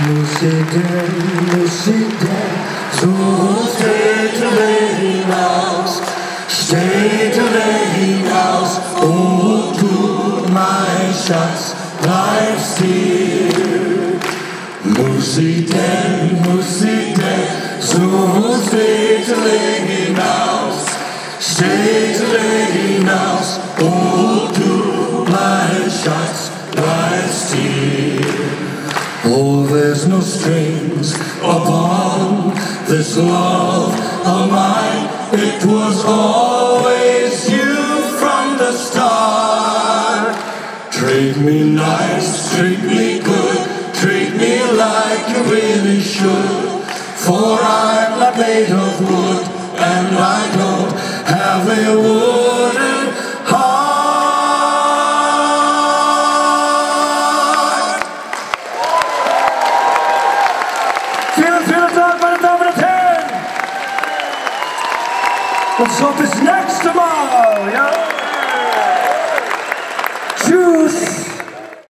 Musiden, musiden, so stay to lay house, stay to lay house, oh to my shots, life's here. Musiden, musiden, so stay to lay house, stay to lay house, oh to my shots, life's here. Oh, there's no strings upon this love of mine. It was always you from the start. Treat me nice, treat me good, treat me like you really should. For I'm not made of wood, and I don't have a wooden What's up is next tomorrow, yeah?